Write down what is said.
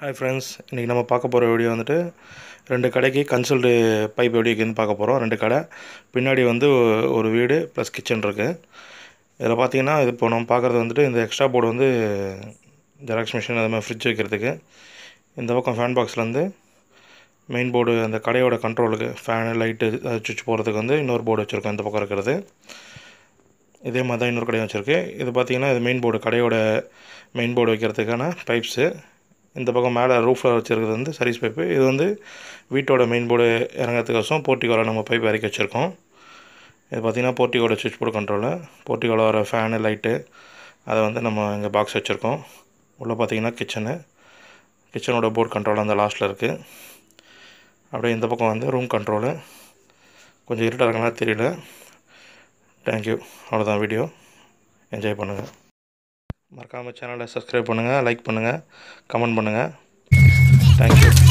Hi friends இன்றைக்கி நம்ம பார்க்க போகிற வீடியோ வந்துட்டு ரெண்டு கடைக்கு கன்சல்டு பைப் எப்படி இருக்குதுன்னு பார்க்க போகிறோம் ரெண்டு கடை. பின்னாடி வந்து ஒரு வீடு ப்ளஸ் கிச்சன் இருக்குது இதில் பார்த்தீங்கன்னா இது இப்போ நம்ம பார்க்குறது வந்துட்டு இந்த எக்ஸ்ட்ரா போர்டு வந்து ஜெராக்ஸ் மிஷின் அது மாதிரி ஃப்ரிட்ஜ் வைக்கிறதுக்கு. இந்த பக்கம் ஃபேன் பாக்ஸ்லேருந்து மெயின் போர்டு அந்த கடையோட கண்ட்ரோலுக்கு ஃபேனு லைட்டு சுவிட்ச் போகிறதுக்கு வந்து இன்னொரு போர்டு வச்சுருக்கோம். இந்த பக்கம் இருக்கிறது. இதே மாதிரி தான் இன்னொரு கடையும் வச்சுருக்கு. இது பார்த்தீங்கன்னா இது மெயின் போர்டு கடையோட மெயின் போர்டு வைக்கிறதுக்கான பைப்ஸு இந்த பக்கம் மேலே ரூஃபில் வச்சுருக்கிறது வந்து சர்வீஸ் பைப்பு இது வந்து வீட்டோட மெயின் போர்டு இறங்கிறதுக்கோசம் போர்ட்டிகோவில் நம்ம பைப் இறக்கி வச்சுருக்கோம். இது பார்த்திங்கன்னா போர்ட்டிகோட சுவிட்ச் போர்டு கண்ட்ரோலு போர்ட்டிகோவில் வர ஃபேனு லைட்டு அதை வந்து நம்ம இங்கே பாக்ஸ் வச்சுருக்கோம். உள்ளே பார்த்தீங்கன்னா கிச்சனு கிச்சனோட போர்டு கண்ட்ரோல் அந்த லாஸ்ட்டில் இருக்குது அப்படியே இந்த பக்கம் வந்து ரூம் கண்ட்ரோலு கொஞ்சம் இருட்டாக இருக்கனால தெரியல. தேங்க்யூ அவ்வளோதான் வீடியோ என்ஜாய் பண்ணுங்கள் மறக்காமல் சேனலை சப்ஸ்கிரைப் பண்ணுங்கள் லைக் பண்ணுங்கள் கமெண்ட் பண்ணுங்கள் தேங்க்யூ